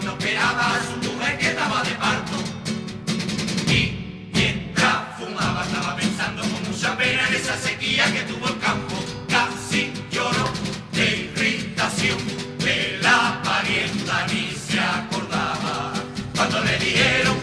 cuando esperaba a su mujer que estaba de parto. Y mientras fumaba estaba pensando con mucha pena en esa sequía que tuvo el campo. Casi lloró de irritación de la parienta ni se acordaba cuando le dijeron